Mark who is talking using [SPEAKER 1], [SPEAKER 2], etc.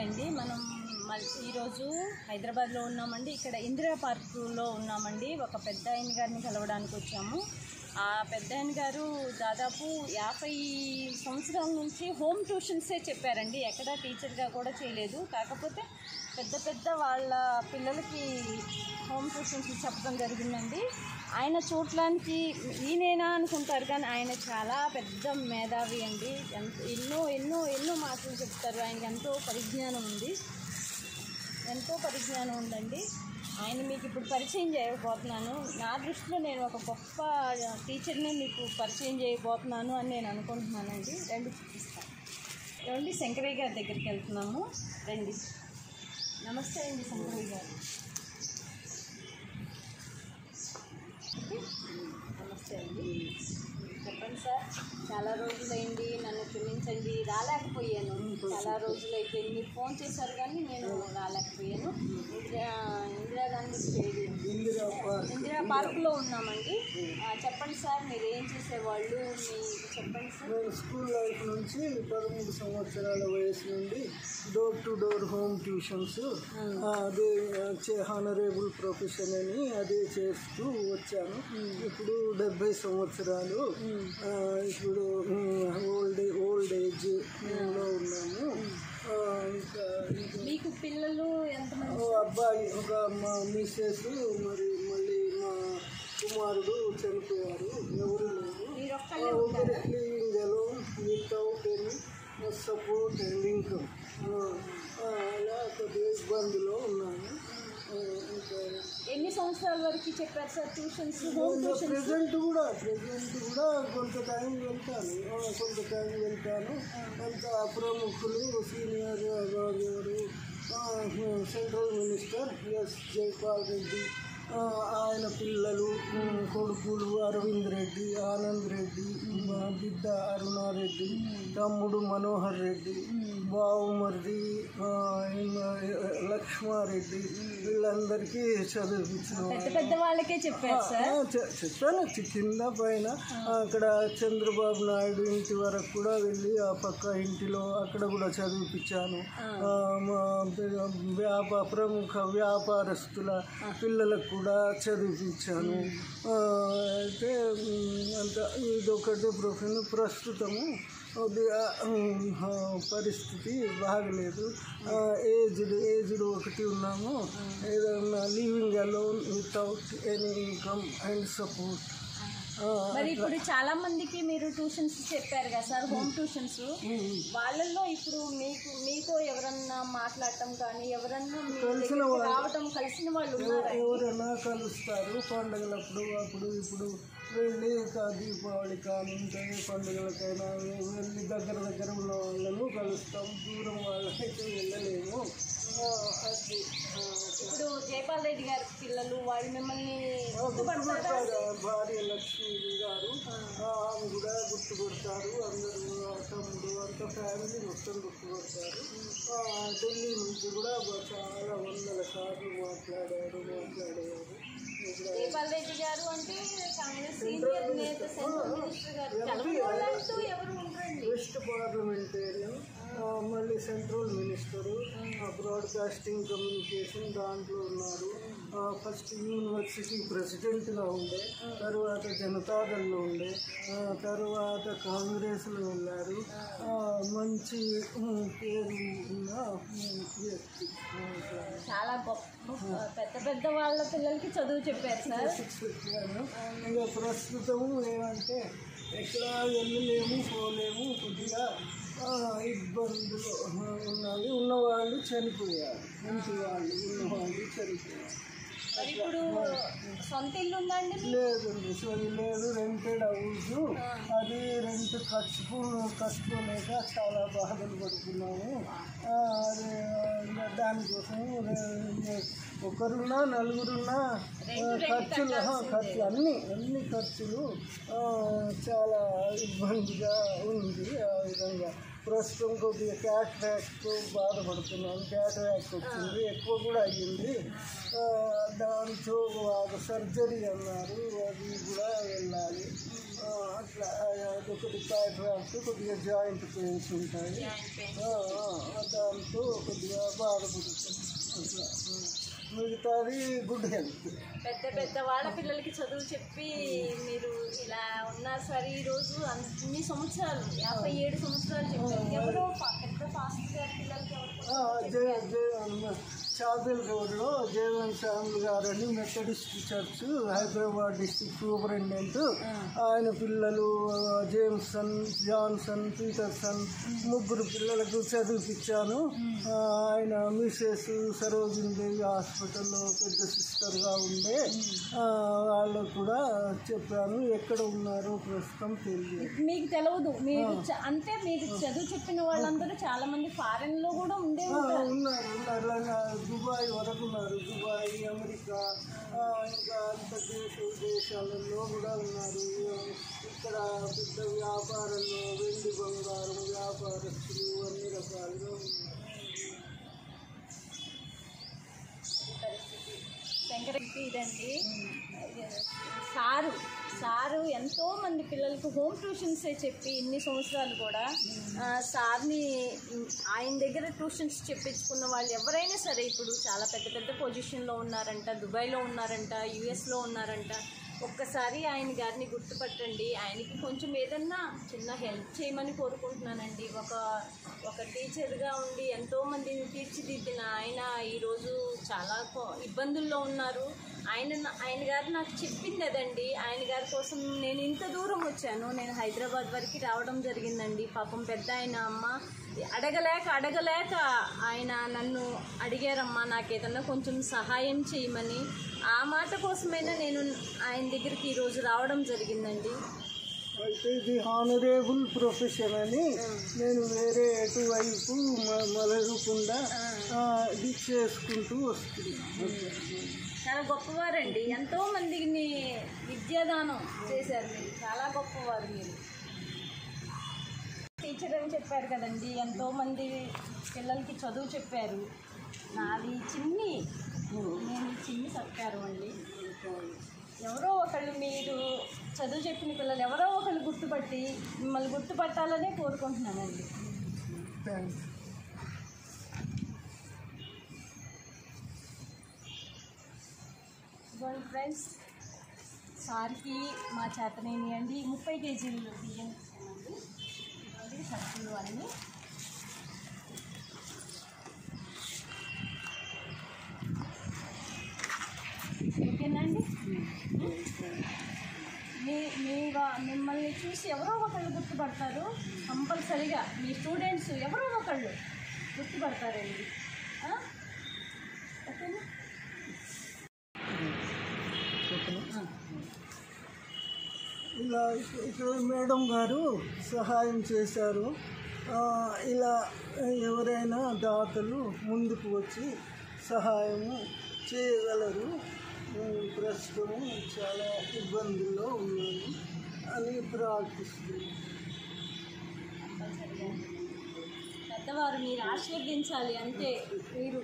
[SPEAKER 1] అండి. మనం ఈరోజు హైదరాబాద్లో ఉన్నామండి. ఇక్కడ ఇందిరా పార్కులో ఉన్నామండి. ఒక పెద్ద ఆయన గారిని కలవడానికి వచ్చాము. ఆ పెద్ద ఆయన గారు దాదాపు యాభై సంవత్సరాల నుంచి హోమ్ ట్యూషన్సే చెప్పారండి. ఎక్కడ టీచర్గా కూడా చేయలేదు. కాకపోతే పెద్ద పెద్ద వాళ్ళ పిల్లలకి హోమ్ ట్యూషన్స్ చెప్పడం జరిగిందండి. ఆయన చూడటానికి ఈయనేనా అనుకుంటారు కానీ ఆయన చాలా పెద్ద మేధావి అండి. ఎంత ఎన్నో ఎన్నో ఎన్నో మాటలు చెప్తారు. ఆయనకి ఎంతో పరిజ్ఞానం ఉంది. ఎంతో పరిజ్ఞానం ఉందండి. ఆయన మీకు ఇప్పుడు పరిచయం చేయబోతున్నాను. నా దృష్టిలో నేను ఒక గొప్ప టీచర్ని మీకు పరిచయం చేయబోతున్నాను అని నేను అనుకుంటున్నానండి. రెండు చూపిస్తాను. రండి శంకరయ్య గారి దగ్గరికి వెళ్తున్నాము. రండి. నమస్తే అండి శంకరయ్య గారు. నమస్తే అండి. చెప్పండి సార్. చాలా రోజులైంది నన్ను క్షమించండి రాలేకపోయాను. చాలా రోజులైపోయింది మీరు ఫోన్ చేశారు కానీ నేను రాలేకపోయాను. ఇందిరా ఇందిరాగాంధీ స్టేడియం.
[SPEAKER 2] ఇందిరా పార్క్.
[SPEAKER 1] ఇందిరా పార్కులో ఉన్నామండి. చెప్పండి సార్ మీరు ఏం చేసేవాళ్ళు? మీ చెప్పండి సార్.
[SPEAKER 2] నేను స్కూల్ లైఫ్ నుంచి పదమూడు సంవత్సరాల వయసు నుండి door to door home tuitions అదే హానరేబుల్ ప్రొఫెషన్ అని అదే చేస్తూ వచ్చాను. ఇప్పుడు డెబ్బై సంవత్సరాలు. ఆ, ఇప్పుడు ఓల్డ్ ఓల్డ్ ఏజ్లో ఉన్నాము. ఇంకా
[SPEAKER 1] మీకు పిల్లలు ఎంతమంది?
[SPEAKER 2] ఓ అబ్బాయి ఒక మా మిస్సెస్ మరి మళ్ళీ మా కుమారుడు చనిపోయారు. ఎవరు లేరు. Living alone without any support and income అలా ఆ, ఇంకా
[SPEAKER 1] ఎన్ని సంవత్సరాల వరకు చెప్పారు sir? Tuitions home tuitions?
[SPEAKER 2] Present కూడా ప్రజెంట్ కూడా కొంత టైం వెళ్తాను. కొంత టైం వెళ్తాను. అంత ప్రముఖులు సీనియర్ ఎవరు central minister S Jaipal Reddy ఆయన పిల్లలు కొడుకులు అరవింద్ రెడ్డి ఆనంద్ రెడ్డి మా బిడ్డ అరుణారెడ్డి తమ్ముడు మనోహర్ రెడ్డి బావుమర్ది లక్ష్మారెడ్డి వీళ్ళందరికీ చదివించిన
[SPEAKER 1] పెద్ద వాళ్ళకే
[SPEAKER 2] చెప్పాను కింద పైన అక్కడ చంద్రబాబు నాయుడు ఇంటి వరకు కూడా వెళ్ళి ఆ పక్క ఇంటిలో అక్కడ కూడా చదివిపించాను. వ్యాప ప్రముఖ వ్యాపారస్తుల పిల్లలకు కూడా చదివించాను. అయితే అంత ఇదొకటి ప్రొఫెషన్ ప్రస్తుతము. పరిస్థితి బాగలేదు. ఏజ్డ్ ఏజ్డ్ ఒకటి ఉన్నాము. ఏదైనా living alone without any income and support.
[SPEAKER 1] మరి ఇప్పుడు చాలా మందికి మీరు ట్యూషన్స్ చెప్పారు కదా సార్ హోమ్ ట్యూషన్స్ వాళ్ళల్లో ఇప్పుడు మీకు మీతో ఎవరన్నా మాట్లాడటం కానీ ఎవరన్నా రావటం కలిసిన వాళ్ళు
[SPEAKER 2] ఎవరైనా కలుస్తారు పండుగలప్పుడు అప్పుడు ఇప్పుడు వెళ్ళి దీపావళి కానీ ఇంకా పండుగలకైనా వెళ్ళి దగ్గర దగ్గర ఉన్న వాళ్ళను కలుస్తాం. దూరం వాళ్ళకైతే వెళ్ళలేము.
[SPEAKER 1] ఇప్పుడు జయపాల్ రెడ్డి గారి పిల్లలు వాళ్ళు మిమ్మల్ని
[SPEAKER 2] భార్య లక్ష్మి గారు ఆమె కూడా గుర్తుపడతారు అందరూ తమ్ముడు అంత ఫ్యామిలీ మొత్తం గుర్తుపడతారు ఢిల్లీ నుంచి కూడా చాలా వందల సార్లు మాట్లాడారు మాట్లాడేవారు ఇక్కడ
[SPEAKER 1] జయపాల్ రెడ్డి గారు అంటే కాంగ్రెస్ సీనియర్ నేత మినిస్టర్ గారు. ఎవరు ఉండరండి.
[SPEAKER 2] వెస్ట్ పార్లమెంటేరియన్ మళ్ళీ సెంట్రల్ బ్రాడ్కాస్టింగ్ కమ్యూనికేషన్ దాంట్లో ఉన్నారు. ఫస్ట్ యూనివర్సిటీ ప్రెసిడెంట్గా ఉండే తర్వాత జనతాదళ్ళో ఉండే తర్వాత కాంగ్రెస్లో వెళ్ళారు మంచి పేరు ఉన్న వ్యక్తి.
[SPEAKER 1] చాలా గొప్ప పెద్ద పెద్ద వాళ్ళ పిల్లలకి చదువు చెప్పారు సార్.
[SPEAKER 2] ఇంకా ప్రస్తుతం ఏమంటే ఎక్కడ వెళ్ళలేము పోలేము కొద్దిగా ఇబ్బందులు ఉన్నది ఉన్నవాళ్ళు చనిపోయారు. ఇంటి వాళ్ళు ఉన్నవాళ్ళు చనిపోయారు.
[SPEAKER 1] ఇప్పుడు సొంత ఇల్లు ఉందండి?
[SPEAKER 2] లేదండి సో లేదు రెంటెడ్ హౌస్ అది రెంట్ ఖర్చు కట్టుకోలేక చాలా బాధలు పడుతున్నాము. అదే దానికోసం ఒకరున్నా నలుగురున్నా ఖర్చులు ఖర్చు అన్ని అన్ని ఖర్చులు చాలా ఇబ్బందిగా ఉంది ఆ విధంగా. ప్రస్తుతం కొద్దిగా క్యాట్తో బాధపడుతున్నాను. క్యాట్ వచ్చింది ఎక్కువ కూడా అయ్యింది. దాంతో సర్జరీ అన్నారు. అది కూడా వెళ్ళాలి. అట్లా అదొకటి క్యాటరాక్ట్ కొద్దిగా జాయింట్ పెయిన్స్ ఉంటాయి. దాంతో కొద్దిగా బాధపడుతుంది అట్లా. మిగతాది గుడ్ హెల్త్.
[SPEAKER 1] పెద్ద పెద్ద వాళ్ళ పిల్లలకి చదువు చెప్పి మీరు ఇలా ఉన్నారు సార్ ఈ రోజు అన్ని సంవత్సరాలు యాభై ఏడు సంవత్సరాలు చెప్పారు. ఎవరో పెద్ద గారి పిల్లలకి ఎవరికో
[SPEAKER 2] చాదల్ రోడ్లో జేవన్ శ్యాములు గారని Methodist church Hyderabad district superintendent. ఆయన పిల్లలు జేమ్సన్ జాన్సన్ పీటర్సన్ ముగ్గురు పిల్లలకు చదివిపించాను ఆయన మిసెస్ సరోజిని దేవి హాస్పిటల్లో పెద్ద సిస్టర్గా ఉండే. వాళ్ళకు కూడా చెప్పాను ఎక్కడ ఉన్నారో ప్రస్తుతం తెలియదు.
[SPEAKER 1] మీకు తెలియదు మీరు అంటే మీరు చదువు చెప్పిన వాళ్ళందరూ చాలా మంది ఫారెన్లో కూడా ఉండే
[SPEAKER 2] ఉన్నారు ఉన్నారు. దుబాయ్ వరకు ఉన్నారు దుబాయ్ అమెరికా ఆ, ఇంకా అంతర్దేశ దేశ దేశాలలో కూడా ఉన్నారు. ఇక్కడ పెద్ద వ్యాపారంలో వెండి బంగారం వ్యాపారస్తులు అన్ని రకాలుగా ఉన్నారు.
[SPEAKER 1] ఇదండి. సారు సారు ఎంతో మంది పిల్లలకు హోమ్ ట్యూషన్సే చెప్పి ఇన్ని సంవత్సరాలు కూడా సార్ని ఆయన దగ్గర ట్యూషన్స్ చెప్పించుకున్న వాళ్ళు ఎవరైనా సరే ఇప్పుడు చాలా పెద్ద పెద్ద పొజిషన్లో ఉన్నారంట దుబాయ్లో ఉన్నారంట యుఎస్లో ఉన్నారంట. ఒక్కసారి ఆయన గారిని గుర్తుపట్టండి. ఆయనకి కొంచెం ఏదన్నా చిన్న హెల్ప్ చేయమని కోరుకుంటున్నానండి. ఒక ఒక టీచర్గా ఉండి ఎంతోమందిని తీర్చిదిద్దిన ఆయన ఈరోజు చాలా ఇబ్బందుల్లో ఉన్నారు. ఆయన ఆయన గారు నాకు చెప్పింది అదండి. ఆయన గారి కోసం నేను ఇంత దూరం వచ్చాను. నేను హైదరాబాద్ వరకు రావడం జరిగిందండి. పాపం పెద్ద ఆయన అమ్మ. అడగలేక అడగలేక ఆయన నన్ను అడిగారమ్మా నాకు ఏదన్నా కొంచెం సహాయం చేయమని. ఆ మాట కోసమైనా నేను ఆయన దగ్గరికి ఈరోజు రావడం జరిగిందండి.
[SPEAKER 2] అయితే ఇది హానరేబుల్ ప్రొఫెషన్ అని నేను వేరే ఎటువైపు మలగకుండా ఇది చేసుకుంటూ వస్తున్నాను
[SPEAKER 1] చాలా గొప్పవారండి. ఎంతో మందిని విద్యాదానం చేశారు మీరు. చాలా గొప్పవారు మీరు. టీచర్ అని చెప్పారు కదండి. ఎంతోమంది పిల్లలకి చదువు చెప్పారు. నాది చిన్ని. నేను చిన్ని సత్కారం అండి. ఎవరో ఒకళ్ళు మీరు చదువు చెప్పిన పిల్లలు ఎవరో ఒకళ్ళు గుర్తుపట్టి మిమ్మల్ని గుర్తుపట్టాలనే కోరుకుంటున్నానండి. ఇదిగోండి ఫ్రెండ్స్ సార్కి మా చేతనేని అండి ముప్పై కేజీలు బియ్యం. సరుకులు అన్నీ. ఓకేనండి? మీ మీ మిమ్మల్ని చూసి ఎవరో ఒకళ్ళు గుర్తుపడతారు కంపల్సరీగా. మీ స్టూడెంట్స్ ఎవరో ఒకళ్ళు గుర్తుపడతారండి. ఆ? ఓకేనా?
[SPEAKER 2] ఇలా ఇక్కడ మేడం గారు సహాయం చేశారు. ఇలా ఎవరైనా దాతలు ముందుకు వచ్చి సహాయము చేయగలరు. ప్రస్తుతం చాలా ఇబ్బందుల్లో ఉన్నాను అని ప్రార్థిస్తున్నాను.
[SPEAKER 1] పెద్దవారు మీరు ఆశీర్వదించాలి అంతే మీరు